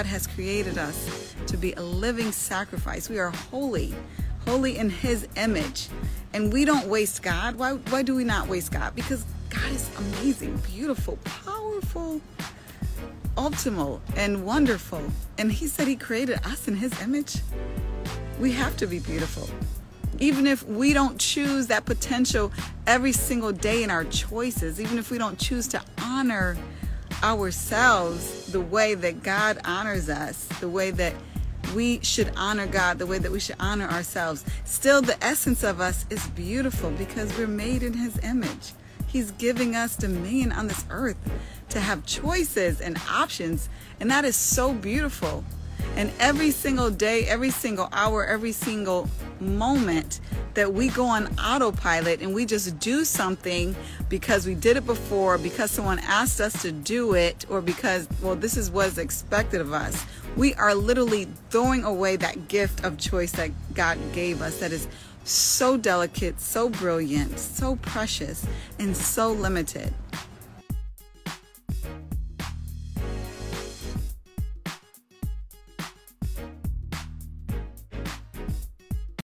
God has created us to be a living sacrifice. We are holy, holy in His image. And we don't waste God. Why, why do we not waste God? Because God is amazing, beautiful, powerful, optimal, and wonderful. And He said He created us in His image. We have to be beautiful. Even if we don't choose that potential every single day in our choices, even if we don't choose to honor ourselves the way that God honors us, the way that we should honor God, the way that we should honor ourselves. Still, the essence of us is beautiful because we're made in His image. He's giving us dominion on this earth to have choices and options, and that is so beautiful. And every single day, every single hour, every single moment that we go on autopilot and we just do something because we did it before, because someone asked us to do it, or because, well, this is what's expected of us, we are literally throwing away that gift of choice that God gave us that is so delicate, so brilliant, so precious, and so limited.